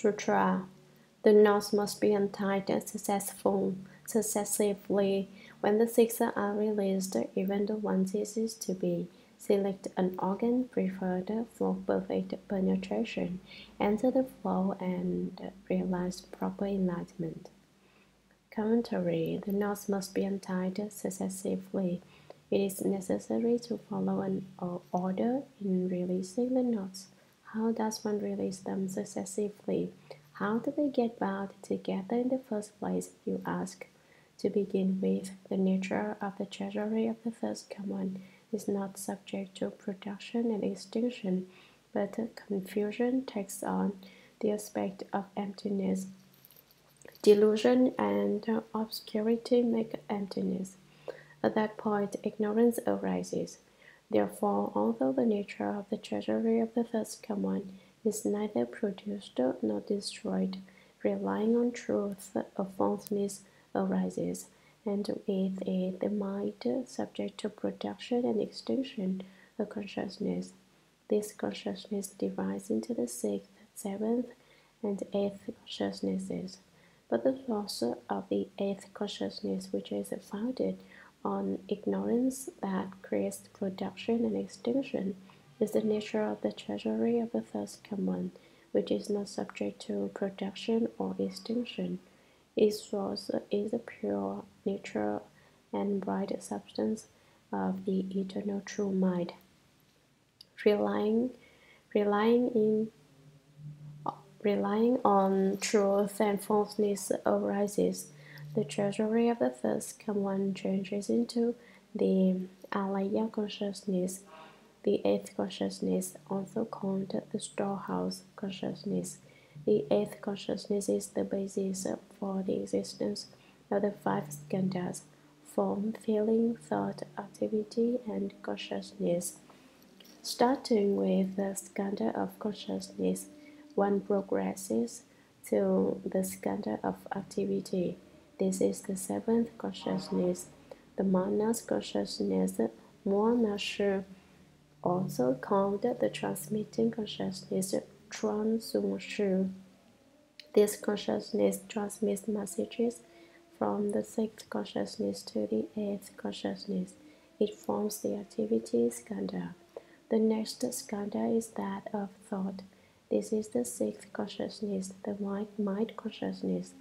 Sutra. The knots must be untied successful, successively. When the six are released, even the one ceases to be. Select an organ preferred for perfect penetration, enter the flow, and realize proper enlightenment. Commentary The knots must be untied successively. It is necessary to follow an order in releasing the knots. How does one release them successively? How do they get bound together in the first place, you ask? To begin with, the nature of the treasury of the Thus Come One is not subject to production and extinction, but confusion takes on the aspect of emptiness. Delusion and obscurity make emptiness. At that point, ignorance arises. Therefore, although the nature of the treasury of the Thus Come One is neither produced nor destroyed, relying on truth, a falseness arises, and with it the mind, subject to production and extinction, a consciousness. This consciousness divides into the sixth, seventh, and eighth consciousnesses. But the source of the eighth consciousness, which is founded on ignorance that creates production and extinction is the nature of the treasury of the Thus Come One, which is not subject to production or extinction. Its source is the pure nature and bright substance of the eternal true mind. Relying, relying in relying on truth and falseness arises the treasury of the Thus Come One changes into the alaya consciousness, the eighth consciousness, also called the storehouse consciousness. The eighth consciousness is the basis for the existence of the five skandhas form, feeling, thought, activity, and consciousness. Starting with the skandha of consciousness, one progresses to the skandha of activity. This is the seventh consciousness, the manas consciousness, more Monashi, also called the transmitting consciousness, Transungshu. This consciousness transmits messages from the sixth consciousness to the eighth consciousness. It forms the activity skandha. The next skandha is that of thought. This is the sixth consciousness, the mind consciousness.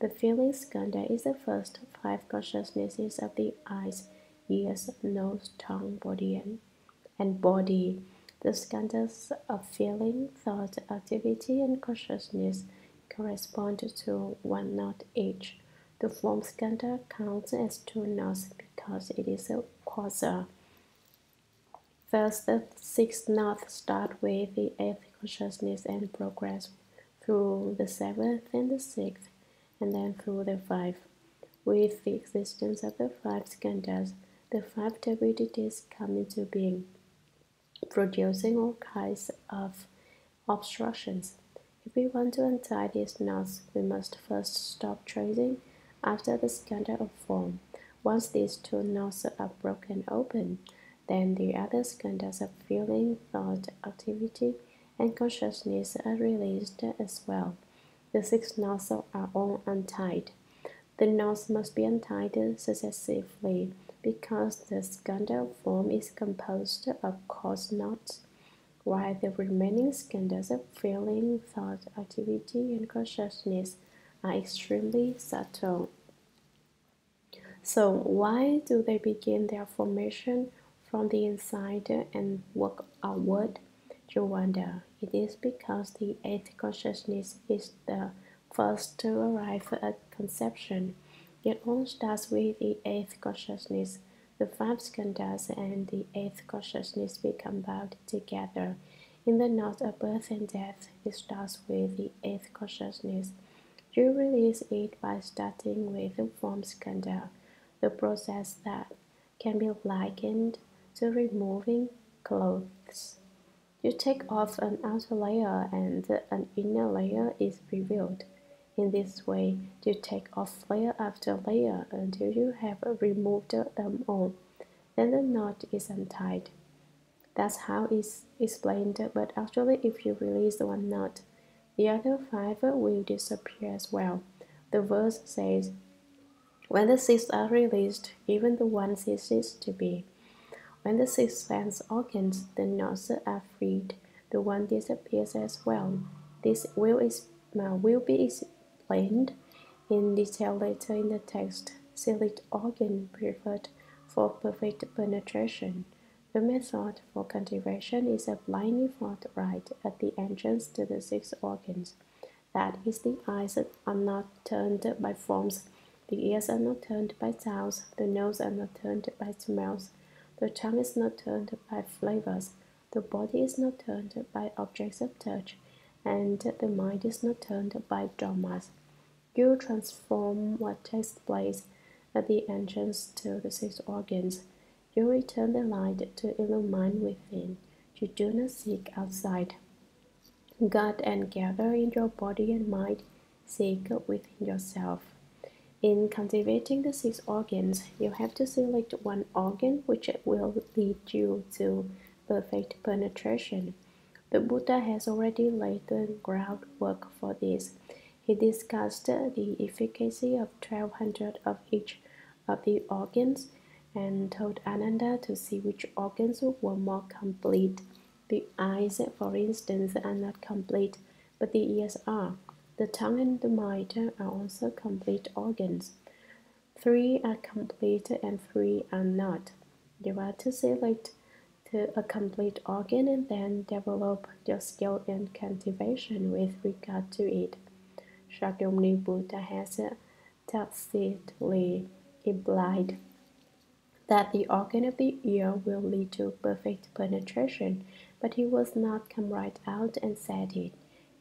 The feeling skandha is the first five consciousnesses of the eyes, ears, nose, tongue, body, and, and body. The skandhas of feeling, thought, activity, and consciousness correspond to one knot each. The form skandha counts as two knots because it is a quasar. Thus, the sixth knot start with the eighth consciousness and progress through the seventh and the sixth and then through the five. With the existence of the five skandhas, the five turbidities come into being, producing all kinds of obstructions. If we want to untie these knots, we must first stop tracing after the skandha of form. Once these two knots are broken open, then the other skandhas of feeling, thought, activity, and consciousness are released as well. The six knots are all untied. The knots must be untied successively because the skandha form is composed of coarse knots, while the remaining skandhas of feeling, thought, activity, and consciousness are extremely subtle. So, why do they begin their formation from the inside and work outward? You wonder. It is because the eighth consciousness is the first to arrive at conception. It all starts with the eighth consciousness. The five skandhas and the eighth consciousness become bound together. In the knot of birth and death, it starts with the eighth consciousness. You release it by starting with the form skandha, the process that can be likened to removing clothes. You take off an outer layer and an inner layer is revealed. In this way, you take off layer after layer until you have removed them all. Then the knot is untied. That's how it's explained, but actually, if you release one knot, the other five will disappear as well. The verse says, When the six are released, even the one ceases to be. When the six sense organs, the nerves are freed, the one disappears as well. This will, is, uh, will be explained in detail later in the text. Select organ preferred for perfect penetration. The method for cultivation is a blindly forthright at the entrance to the six organs. That is, the eyes are not turned by forms, the ears are not turned by sounds, the nose are not turned by smells, the tongue is not turned by flavors, the body is not turned by objects of touch, and the mind is not turned by dharmas. You transform what takes place at the entrance to the six organs you return the light to illumine within. You do not seek outside. God and gather in your body and mind, seek within yourself. In cultivating the six organs, you have to select one organ which will lead you to perfect penetration. The Buddha has already laid the groundwork for this. He discussed the efficacy of 1200 of each of the organs and told Ananda to see which organs were more complete. The eyes, for instance, are not complete, but the ears are. The tongue and the mitre are also complete organs. Three are complete and three are not. You are to select to a complete organ and then develop your skill in cultivation with regard to it. Shakyamuni Buddha has tacitly implied that the organ of the ear will lead to perfect penetration, but he was not come right out and said it.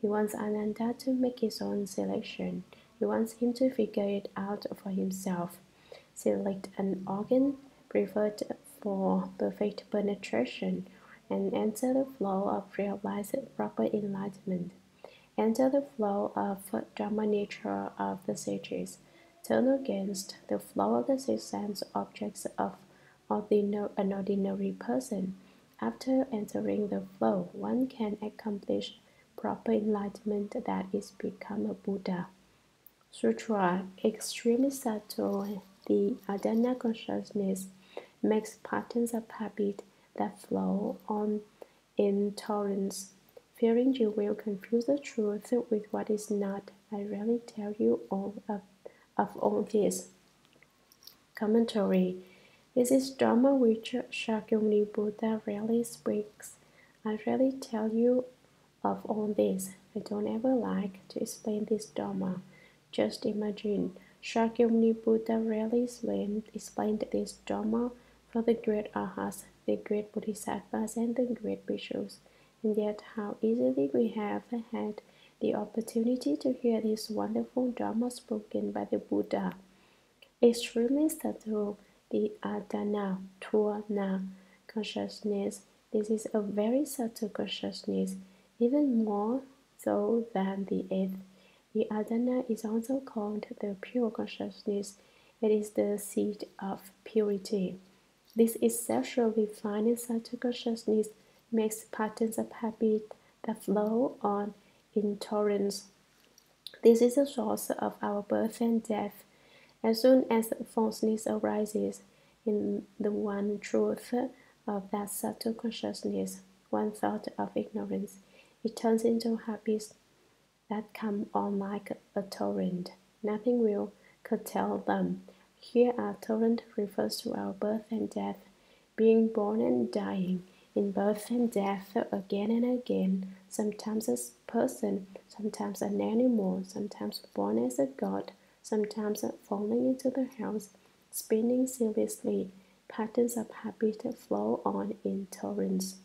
He wants Ananda to make his own selection. He wants him to figure it out for himself. Select an organ preferred for perfect penetration and enter the flow of realized proper enlightenment. Enter the flow of Dharma nature of the sages turn against the flow of the six sense objects of an ordinary person. After entering the flow, one can accomplish proper enlightenment that is become a Buddha. Sutra extremely subtle, the Adana consciousness makes patterns of habit that flow on in torrents. Fearing you will confuse the truth with what is not, I rarely tell you all of of all this. Commentary This is Dharma which Shakyamuni Buddha rarely speaks. I rarely tell you of all this. I don't ever like to explain this Dharma. Just imagine Shakyamuni Buddha rarely explained, this Dharma for the great Arhats, the great Bodhisattvas, and the great Bhikshus. And yet, how easily we have had the opportunity to hear this wonderful Dharma spoken by the Buddha. Extremely subtle, the Adana, Tuana consciousness. This is a very subtle consciousness, even more so than the eighth. The Adana is also called the pure consciousness. It is the seat of purity. This essentially fine and subtle consciousness makes patterns of habit that flow on in torrents. This is the source of our birth and death. As soon as falseness arises in the one truth of that subtle consciousness, one thought of ignorance, it turns into habits that come on like a torrent. Nothing will curtail them. Here, a torrent refers to our birth and death, being born and dying in birth and death again and again, sometimes as a person, sometimes an animal, sometimes born as a god, sometimes falling into the house, spinning ceaselessly, patterns of habit flow on in torrents.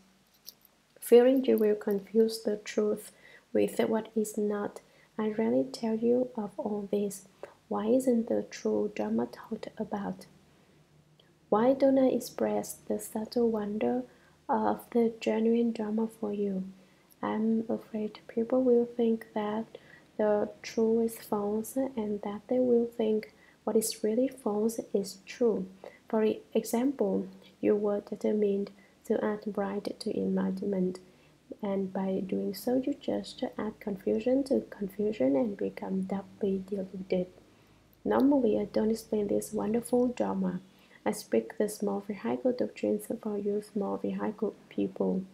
Fearing you will confuse the truth with what is not, I rarely tell you of all this. Why isn't the true Dharma taught about? Why don't I express the subtle wonder of the genuine Dharma for you. I'm afraid people will think that the true is false and that they will think what is really false is true. For example, you were determined to add bright to enlightenment. and by doing so, you just add confusion to confusion and become doubly deluded. Normally, I don't explain this wonderful Dharma. I speak the small vehicle doctrines for you small vehicle people.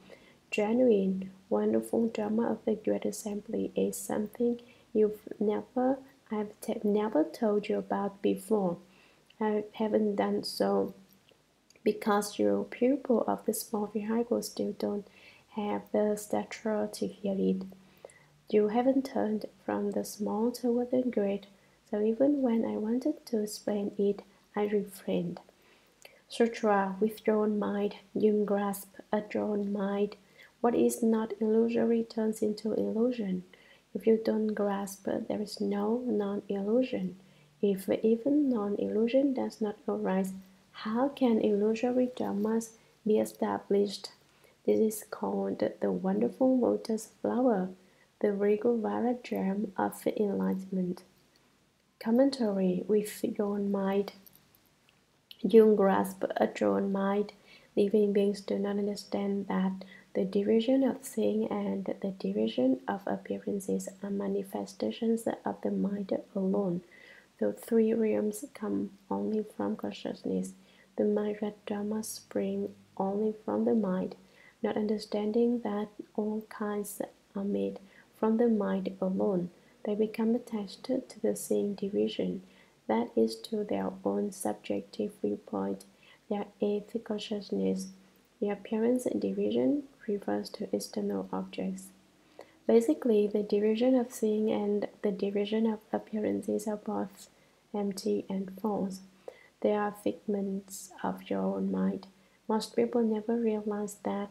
Genuine, wonderful Dharma of the Great Assembly is something you've never, I've never told you about before. I haven't done so because your pupil of the small vehicle still don't have the stature to hear it. You haven't turned from the small toward the great, so even when I wanted to explain it, I refrained. Sutra, with your own mind, you grasp your own mind. What is not illusory turns into illusion. If you don't grasp, there is no non illusion. If even non illusion does not arise, how can illusory dharmas be established? This is called the wonderful lotus flower, the regal vajra germ of enlightenment. Commentary with your mind. You grasp a drawn mind. Living beings do not understand that the division of seeing and the division of appearances are manifestations of the mind alone. The three realms come only from consciousness. The Maya Dharma spring only from the mind not understanding that all kinds are made from the mind alone, they become attached to the seeing division, that is to their own subjective viewpoint, their eighth consciousness. The appearance division refers to external objects. Basically, the division of seeing and the division of appearances are both empty and false. They are figments of your own mind. Most people never realize that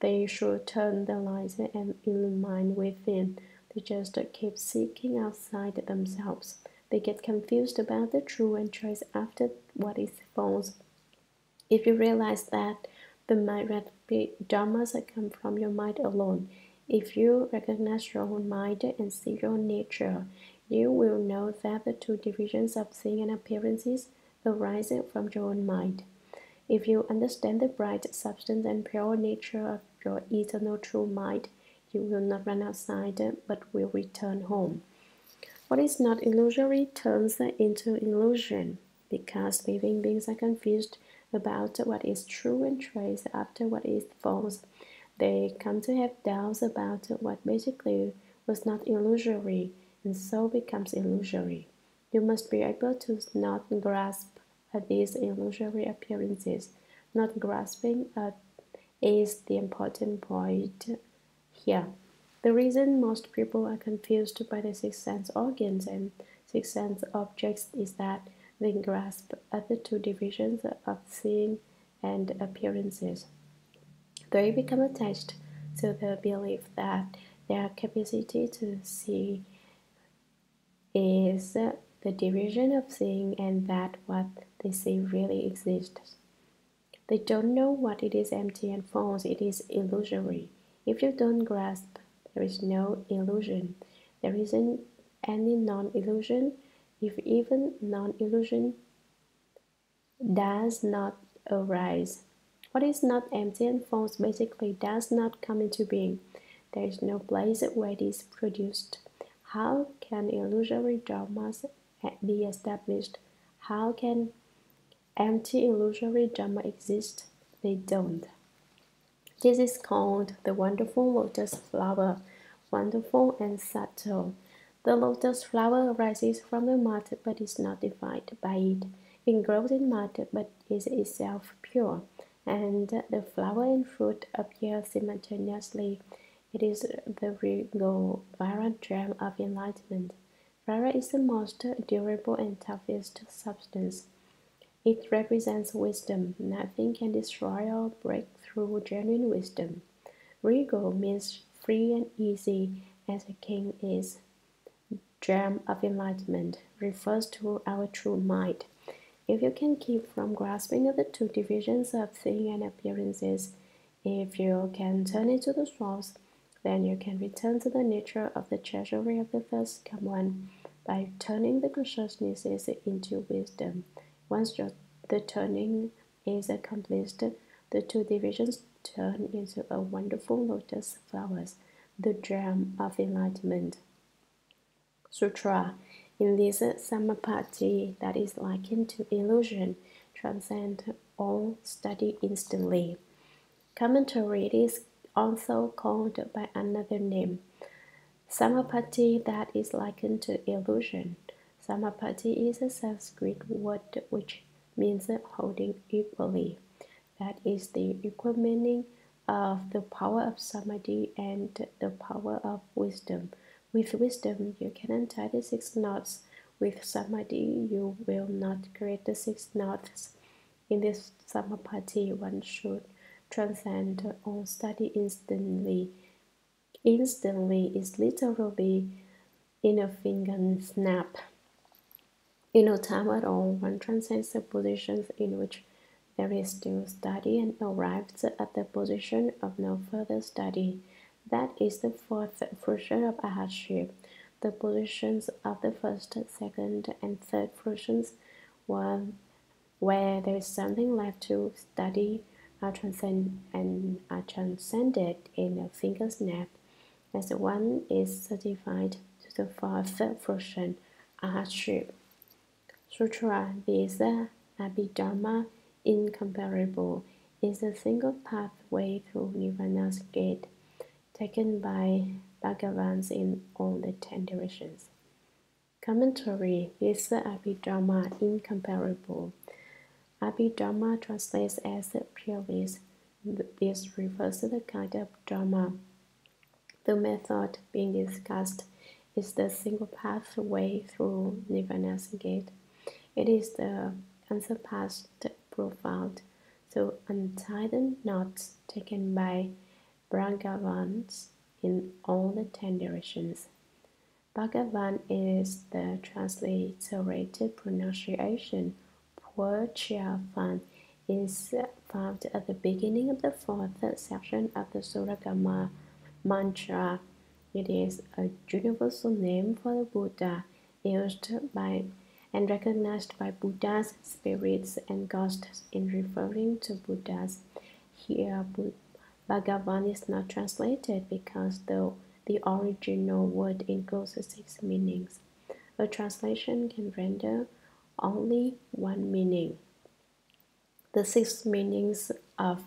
they should turn the light and illumine within. They just keep seeking outside themselves. They get confused about the true and chase after what is false. If you realize that the mind dharmas come from your mind alone, if you recognize your own mind and see your nature, you will know that the two divisions of seeing and appearances arise from your own mind. If you understand the bright substance and pure nature of your eternal true mind, you will not run outside but will return home. What is not illusory turns into illusion because living beings are confused about what is true and trace after what is false. They come to have doubts about what basically was not illusory and so becomes illusory. You must be able to not grasp at these illusory appearances. Not grasping at is the important point here. The reason most people are confused by the six sense organs and six sense objects is that they grasp at the two divisions of seeing and appearances. They become attached to the belief that their capacity to see is the division of seeing and that what they say really exists. They don't know what it is empty and false, it is illusory. If you don't grasp, there is no illusion. There isn't any non illusion. If even non illusion does not arise, what is not empty and false basically does not come into being. There is no place where it is produced. How can illusory dharmas be established? How can empty illusory dharma exist, they don't. This is called the wonderful lotus flower, wonderful and subtle. The lotus flower arises from the mud but is not defined by it. It grows in mud but is itself pure, and the flower and fruit appear simultaneously. It is the regal vajra gem of enlightenment. Vajra is the most durable and toughest substance. It represents wisdom. Nothing can destroy or break through genuine wisdom. Regal means free and easy as a king is. Gem of enlightenment refers to our true mind. If you can keep from grasping the two divisions of thing and appearances, if you can turn into the source, then you can return to the nature of the treasury of the Thus Come One by turning the consciousnesses into wisdom. Once the turning is accomplished, the two divisions turn into a wonderful lotus flowers, the gem of enlightenment. Sutra. In this Samapatti that is likened to illusion, transcend all study instantly. Commentary is also called by another name. Samapatti that is likened to illusion. Samapatti is a Sanskrit word which means holding equally. That is the equal meaning of the power of samadhi and the power of wisdom. With wisdom, you can untie the six knots. With samadhi, you will not create the six knots. In this samapatti, one should transcend all study instantly. Instantly is literally in a finger snap. In at all, one transcends the positions in which there is still study and arrives at the position of no further study. That is the fourth fruition of arhatship. The positions of the first, second, and third fruitions were where there is something left to study are transcend and are transcended in a finger snap, as one is certified to the fourth fruition, arhatship. Sutra this Abhidharma incomparable is a single pathway through Nirvana's gate, taken by Bhagavans in all the ten directions. Commentary This Abhidharma incomparable. Abhidharma translates as peerless. This refers to the kind of dharma. The method being discussed is the single pathway through Nirvana's gate. It is the unsurpassed profound, so untie the knots taken by Bhagavans in all the ten directions. Bhagavan is the transliterated pronunciation. Purchavan is found at the beginning of the fourth section of the Shurangama mantra. It is a universal name for the Buddha used by and recognized by Buddhas, spirits, and ghosts in referring to Buddhas. Here, Bhagavan is not translated because the, the original word includes six meanings. A translation can render only one meaning. The six meanings of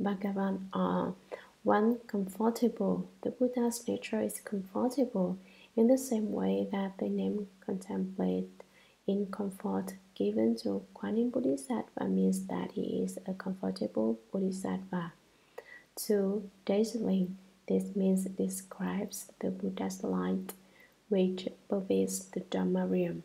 Bhagavan are 1. Comfortable. The Buddha's nature is comfortable in the same way that the name contemplate in comfort given to Guanyin Bodhisattva means that he is a comfortable Bodhisattva. 2. Dazzling. This means describes the Buddha's light, which pervades the Dharma realm.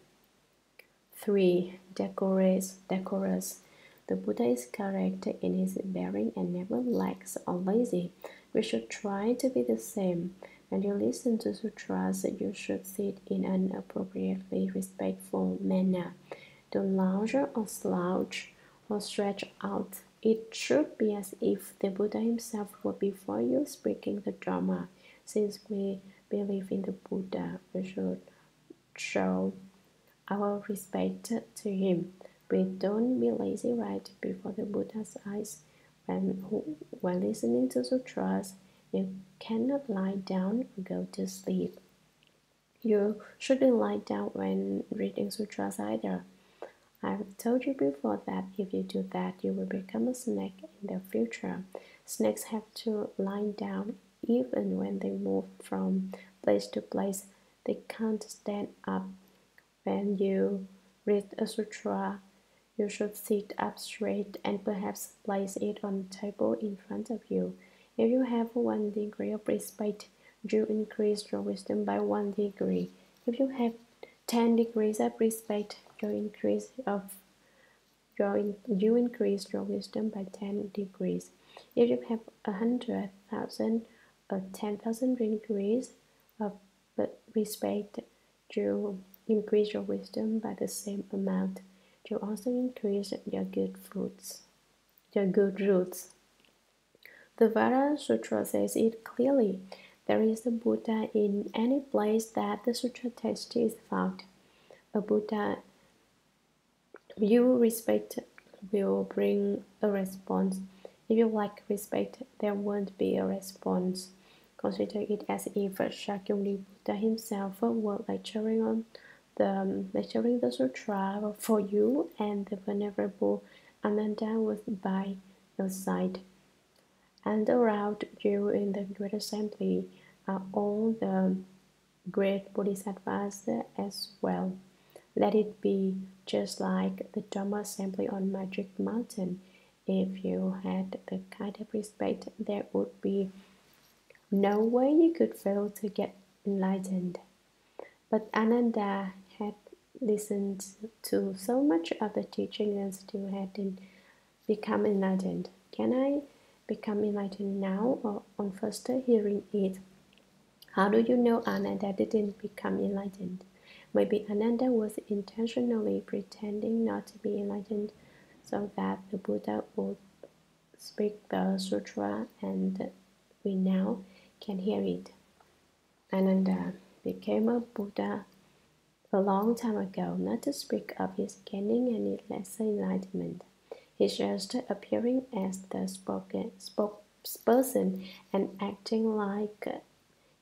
3. Decorous. Decorous. The Buddha is correct in his bearing and never lax or lazy. We should try to be the same. When you listen to sutras, you should sit in an appropriately respectful manner. Don't lounge or slouch or stretch out. It should be as if the Buddha himself were before you speaking the Dharma. Since we believe in the Buddha, we should show our respect to him. We don't be lazy right before the Buddha's eyes when, when listening to sutras you cannot lie down or go to sleep. You shouldn't lie down when reading sutras either. I've told you before that if you do that, you will become a snake in the future. Snakes have to lie down even when they move from place to place. They can't stand up. When you read a sutra, you should sit up straight and perhaps place it on the table in front of you. If you have one degree of respect, you increase your wisdom by one degree. If you have ten degrees of respect, you increase of your you increase your wisdom by ten degrees. If you have a hundred thousand or ten thousand degrees of respect, you increase your wisdom by the same amount. You also increase your good fruits, your good roots. The Vajra Sutra says it clearly. There is a Buddha in any place that the sutra text is found. A Buddha you respect will bring a response. If you lack respect, there won't be a response. Consider it as if Shakyamuni Buddha himself were lecturing on the lecturing the sutra for you, and the venerable Ananda was by your side. And around you in the great assembly are all the great bodhisattvas as well. Let it be just like the Dharma assembly on Magic Mountain. If you had the kind of respect, there would be no way you could fail to get enlightened. But Ananda had listened to so much of the teaching and still hadn't become enlightened. Can I become enlightened now or on first hearing it? How do you know Ananda didn't become enlightened? Maybe Ananda was intentionally pretending not to be enlightened so that the Buddha would speak the sutra and we now can hear it. Ananda became a Buddha a long time ago, not to speak of his gaining any lesser enlightenment. He's just appearing as the spoken, spokesperson and acting like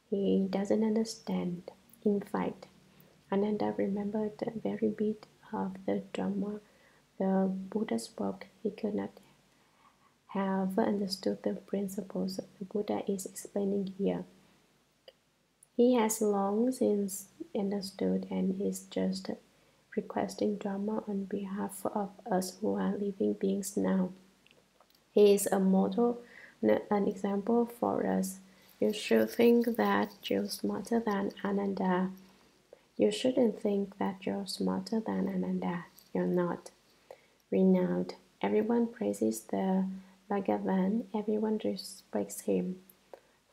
he doesn't understand. In fact, Ananda remembered the very bit of the Dharma the Buddha spoke. He could not have understood the principles the Buddha is explaining here. He has long since understood and is just requesting Dharma on behalf of us who are living beings now. He is a model, an example for us. You should think that you're smarter than Ananda. You shouldn't think that you're smarter than Ananda. You're not. Renowned. Everyone praises the Bhagavan, everyone respects him.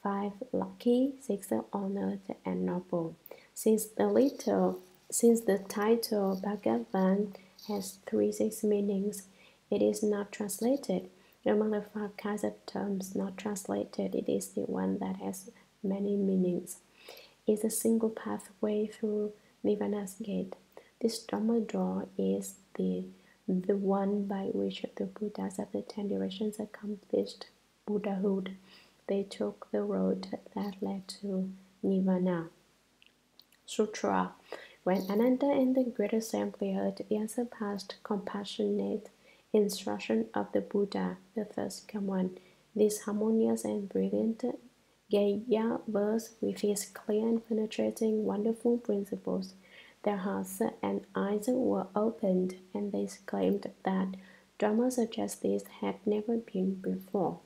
5. Lucky, 6. Honored and noble. Since the little, since the title Bhagavan has three six meanings, it is not translated. Among the five kinds of terms not translated, it is the one that has many meanings. It's a single pathway through Nirvana's gate. This Dharma door is the the one by which the Buddhas of the ten directions accomplished Buddhahood. They took the road that led to Nirvana. Sutra. When Ananda and the greater Assembly heard the unsurpassed compassionate instruction of the Buddha, the first one, this harmonious and brilliant geya verse with its clear and penetrating wonderful principles their hearts and eyes were opened, and they exclaimed that Dharma such as this had never been before.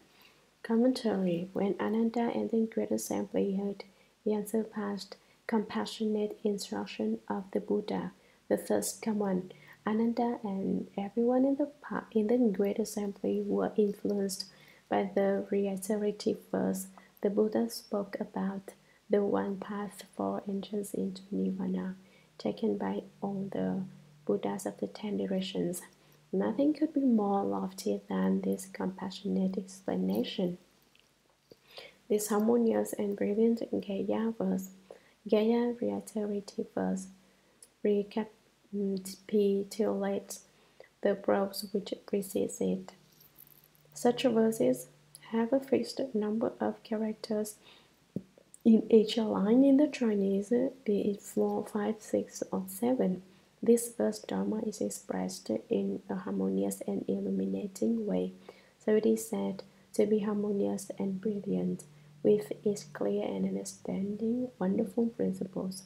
Commentary When Ananda and the Great Assembly heard the unsurpassed, compassionate instruction of the Buddha, the first command, Ananda and everyone in the, in the Great Assembly were influenced by the reiterative verse the Buddha spoke about the one path for entrance into Nirvana taken by all the Buddhas of the ten directions. Nothing could be more lofty than this compassionate explanation. This harmonious and brilliant geya verse, Geya reiterative verse, recapitulates the prose which precedes it. Such verses have a fixed number of characters in each line in the Chinese, be it 4, 5, 6, or 7, this verse Dharma is expressed in a harmonious and illuminating way. So it is said to be harmonious and brilliant, with its clear and understanding wonderful principles.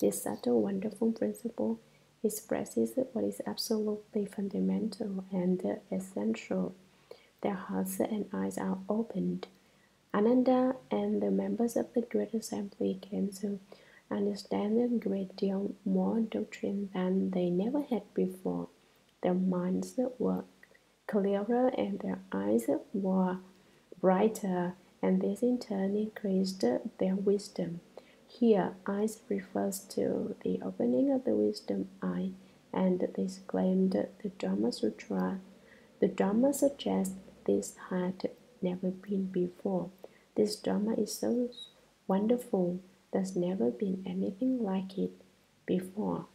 This subtle wonderful principle expresses what is absolutely fundamental and essential. Their hearts and eyes are opened Ananda and the members of the Great Assembly came to understand a great deal more doctrine than they never had before. Their minds were clearer and their eyes were brighter, and this in turn increased their wisdom. Here, eyes refers to the opening of the wisdom eye, and this claimed the Dharma Sutra. The Dharma suggests this had never been before. This Dharma is so wonderful, there's never been anything like it before.